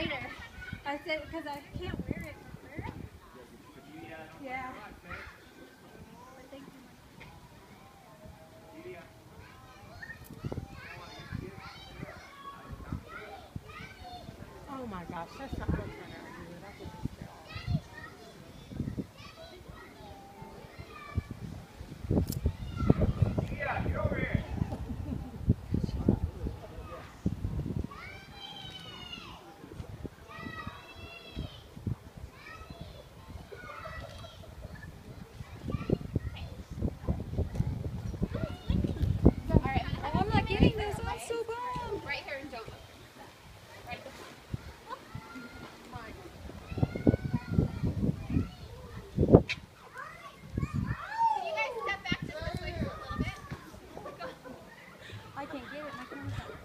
later. I said, because I can't wear it. Wear it? Yeah. Oh my gosh, that's not what's can't get it. My camera's